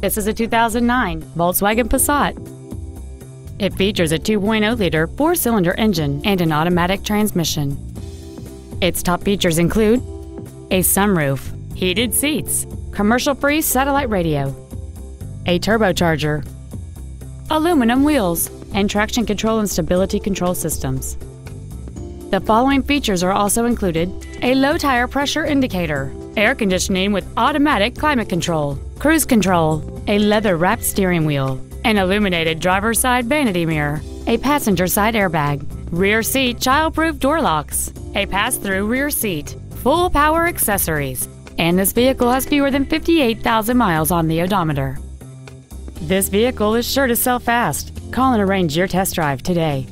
This is a 2009 Volkswagen Passat. It features a 2.0-liter four-cylinder engine and an automatic transmission. Its top features include a sunroof, heated seats, commercial-free satellite radio, a turbocharger, aluminum wheels, and traction control and stability control systems. The following features are also included a low tire pressure indicator, air conditioning with automatic climate control, cruise control, a leather wrapped steering wheel, an illuminated driver's side vanity mirror, a passenger side airbag, rear seat child proof door locks, a pass through rear seat, full power accessories, and this vehicle has fewer than 58,000 miles on the odometer. This vehicle is sure to sell fast. Call and arrange your test drive today.